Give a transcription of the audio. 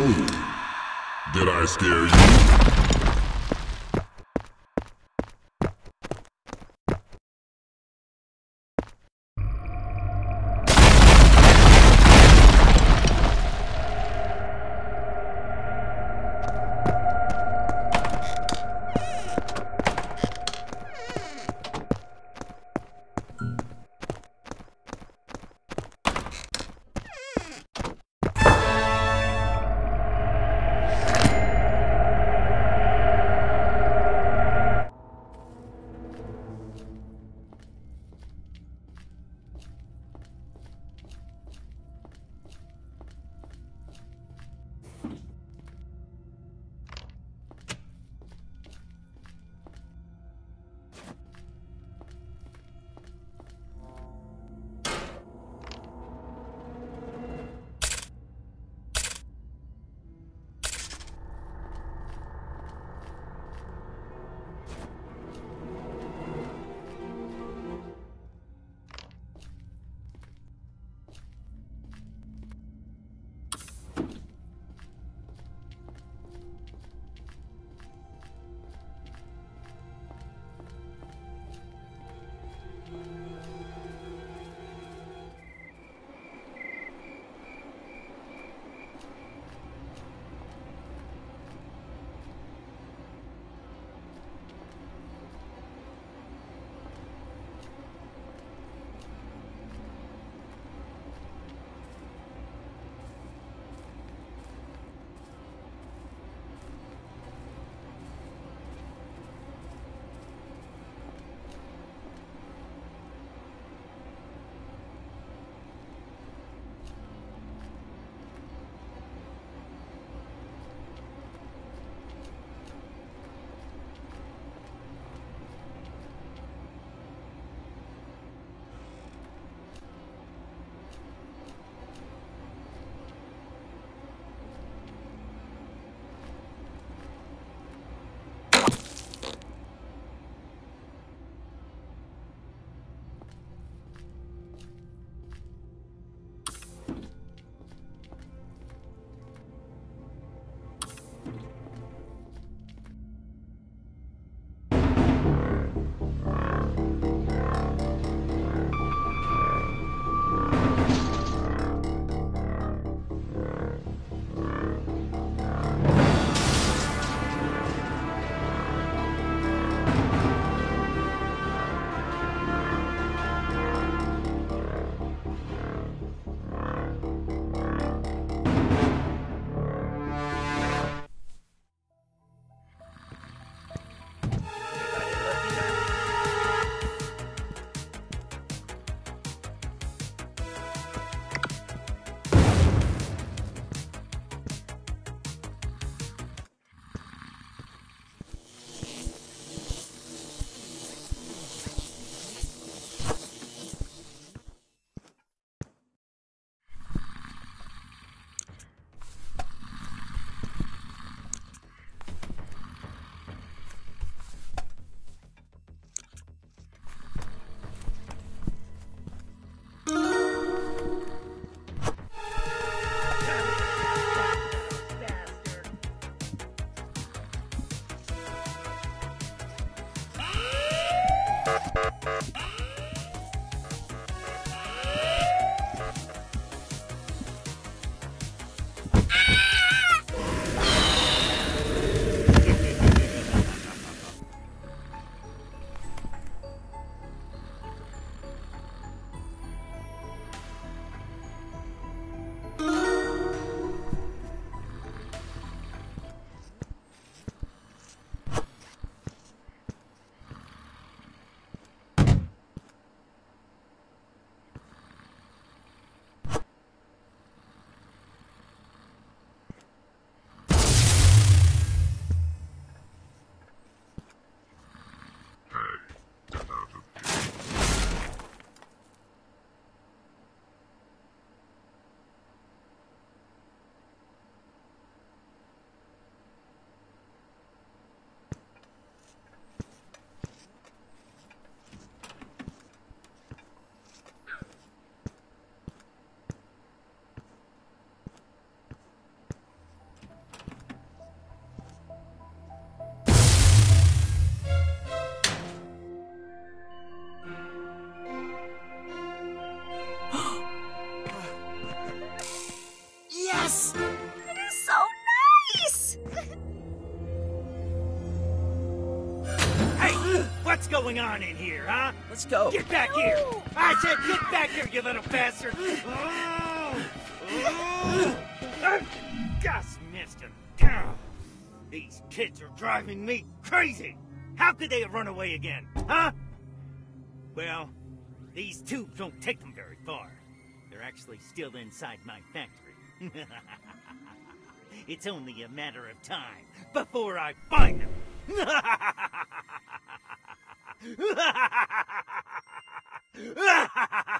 Ooh. Did I scare you? Going on in here, huh? Let's go. Get back here! I said get back here, you little bastard! Oh, oh. I just missed him. These kids are driving me crazy! How could they have run away again, huh? Well, these tubes don't take them very far. They're actually still inside my factory. it's only a matter of time before I find them. Uh, same sound as this.